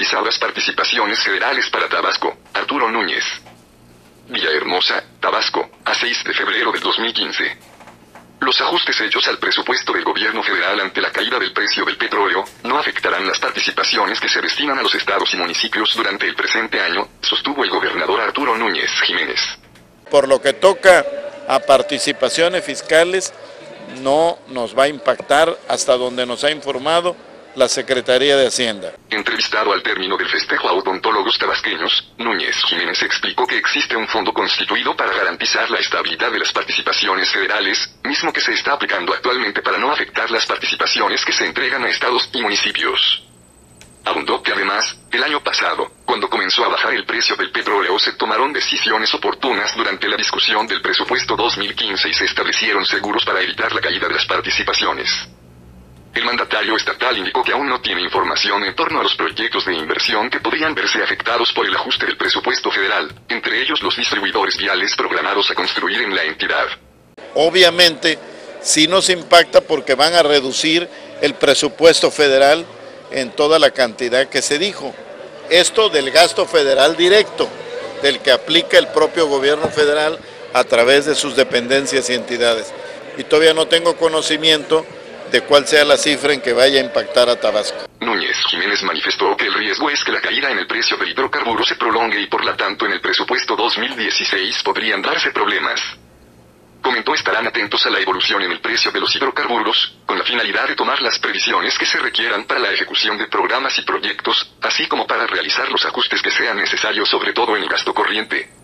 garantizadas participaciones federales para Tabasco, Arturo Núñez. Villahermosa, Tabasco, a 6 de febrero del 2015. Los ajustes hechos al presupuesto del gobierno federal ante la caída del precio del petróleo no afectarán las participaciones que se destinan a los estados y municipios durante el presente año, sostuvo el gobernador Arturo Núñez Jiménez. Por lo que toca a participaciones fiscales, no nos va a impactar hasta donde nos ha informado la Secretaría de Hacienda. Entrevistado al término del festejo a odontólogos tabasqueños, Núñez Jiménez explicó que existe un fondo constituido para garantizar la estabilidad de las participaciones federales, mismo que se está aplicando actualmente para no afectar las participaciones que se entregan a estados y municipios. Abundó que además, el año pasado, cuando comenzó a bajar el precio del petróleo se tomaron decisiones oportunas durante la discusión del presupuesto 2015 y se establecieron seguros para evitar la caída de las participaciones. El mandatario estatal indicó que aún no tiene información en torno a los proyectos de inversión que podrían verse afectados por el ajuste del presupuesto federal, entre ellos los distribuidores viales programados a construir en la entidad. Obviamente, sí nos impacta porque van a reducir el presupuesto federal en toda la cantidad que se dijo. Esto del gasto federal directo, del que aplica el propio gobierno federal a través de sus dependencias y entidades. Y todavía no tengo conocimiento de cuál sea la cifra en que vaya a impactar a Tabasco. Núñez Jiménez manifestó que el riesgo es que la caída en el precio del hidrocarburo se prolongue y por lo tanto en el presupuesto 2016 podrían darse problemas. Comentó estarán atentos a la evolución en el precio de los hidrocarburos, con la finalidad de tomar las previsiones que se requieran para la ejecución de programas y proyectos, así como para realizar los ajustes que sean necesarios sobre todo en el gasto corriente.